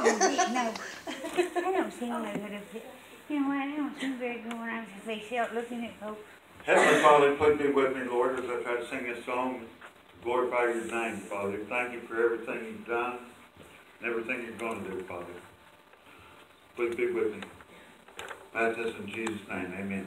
No. I don't seem like it. You know what? I don't seem very good when I'm face out looking at folks. Heavenly Father, please be with me, Lord, as I try to sing this song. Glorify your name, Father. Thank you for everything you've done and everything you're going to do, Father. Please be with me. I ask this in Jesus' name. Amen.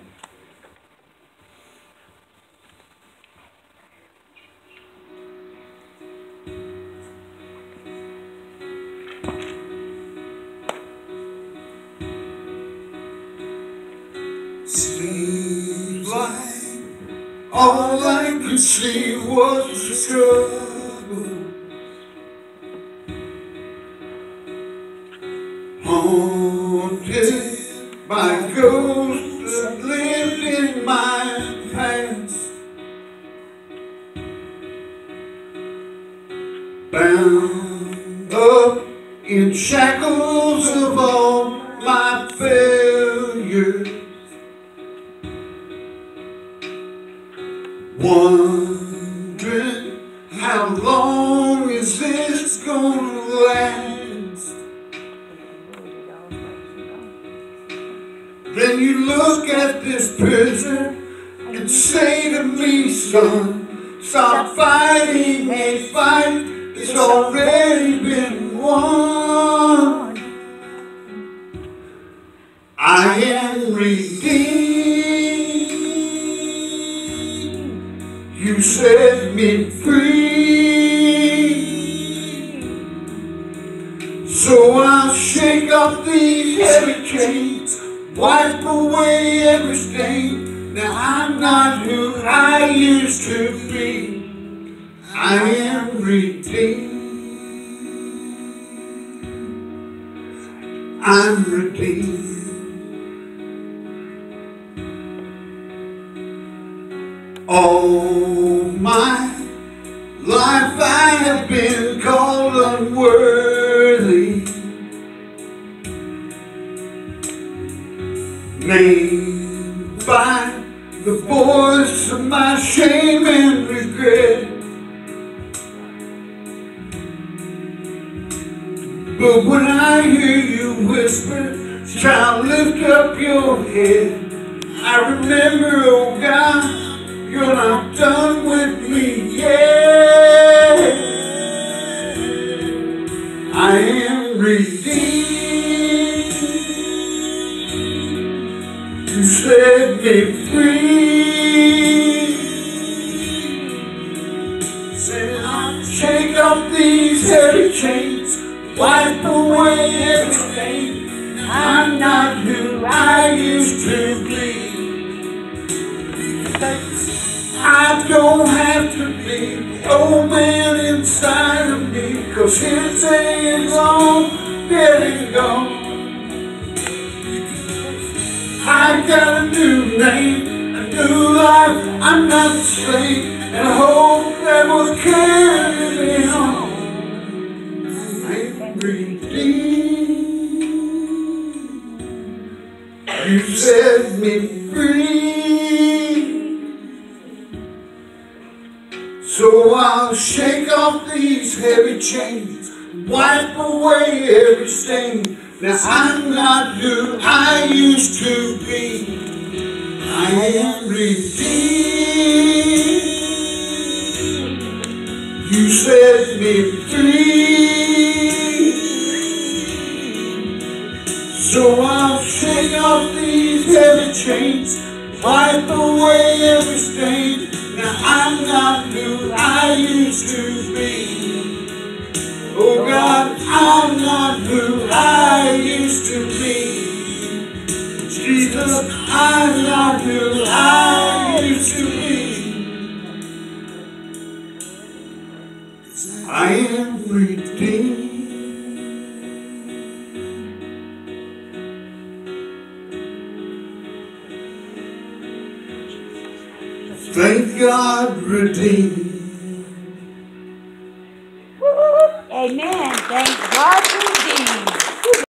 Like all I could see was the struggle. Haunted by ghosts that lived in my past. Bound up in shackles of all my failures. Wondering how long is this gonna last? Then you look at this prison and say to me, son, stop fighting a fight that's already been won. You set me free. So I'll shake off these heavy chains, wipe away every stain. Now I'm not who I used to be. I am redeemed. I'm redeemed. All my life I have been called unworthy. Named by the voice of my shame and regret. But when I hear you whisper, child, lift up your head. I remember, oh God, you're not done with me yet. I am redeemed. You set me free. Said I'll shake off these heavy chains, wipe away every stain. I'm not who I used to be. I don't have to be the old man inside of me, cause his days dead and gone. I got a new name, a new life, I'm not the same, and I hope that will carry me home. I'm redeemed. You set me free. So I'll shake off these heavy chains, wipe away every stain. Now I'm not who I used to be. I am redeemed. You set me free. So I'll shake off these heavy chains, wipe away every stain. I'm not who I used to be. Oh God, I'm not who I used to be. Jesus, I'm not who I used to be. Thank God redeemed